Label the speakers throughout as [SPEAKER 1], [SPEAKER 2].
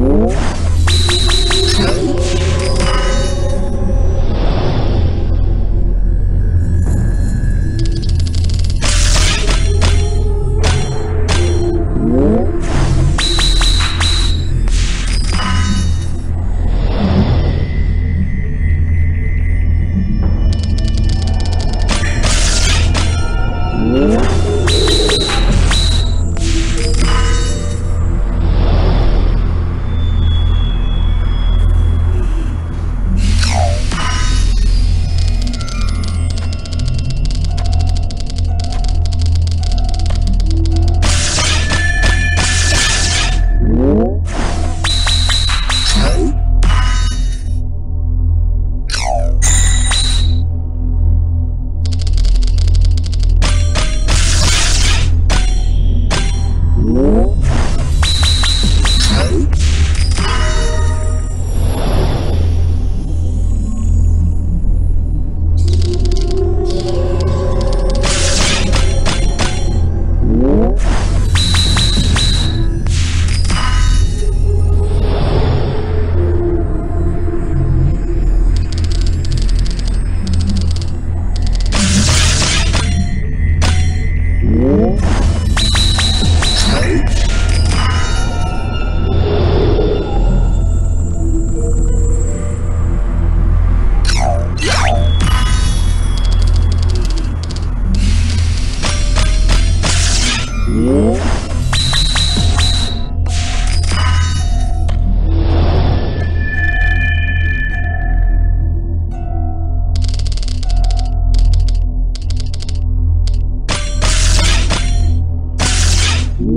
[SPEAKER 1] Whoa.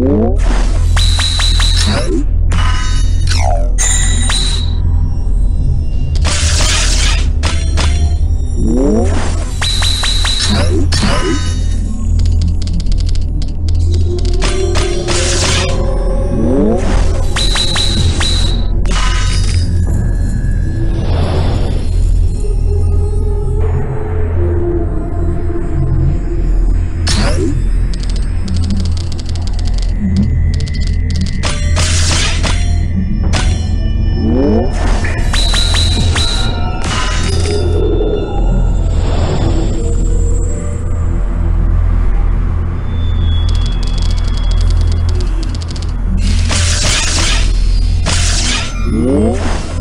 [SPEAKER 1] Whoa. Música uhum.